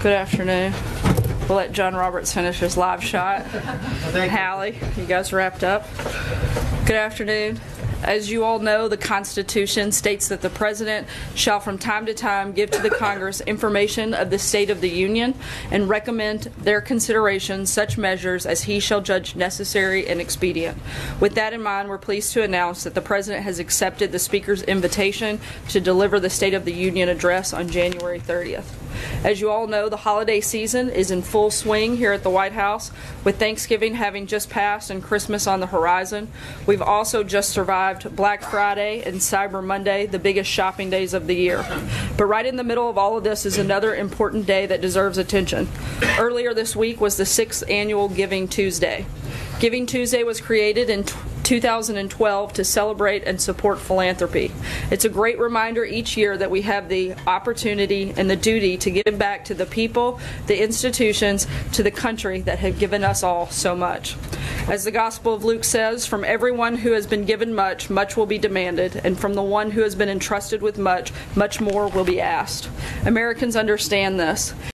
Good afternoon. We'll let John Roberts finish his live shot. Thank Hallie, you guys wrapped up. Good afternoon. As you all know, the Constitution states that the President shall from time to time give to the Congress information of the state of the Union and recommend their consideration such measures as he shall judge necessary and expedient. With that in mind, we're pleased to announce that the President has accepted the Speaker's invitation to deliver the State of the Union address on January 30th. As you all know, the holiday season is in full swing here at the White House, with Thanksgiving having just passed and Christmas on the horizon. We've also just Black Friday and Cyber Monday, the biggest shopping days of the year. But right in the middle of all of this is another important day that deserves attention. Earlier this week was the sixth annual Giving Tuesday. Giving Tuesday was created in 2012 to celebrate and support philanthropy. It's a great reminder each year that we have the opportunity and the duty to give back to the people, the institutions, to the country that have given us all so much. As the Gospel of Luke says, from everyone who has been given much, much will be demanded, and from the one who has been entrusted with much, much more will be asked. Americans understand this.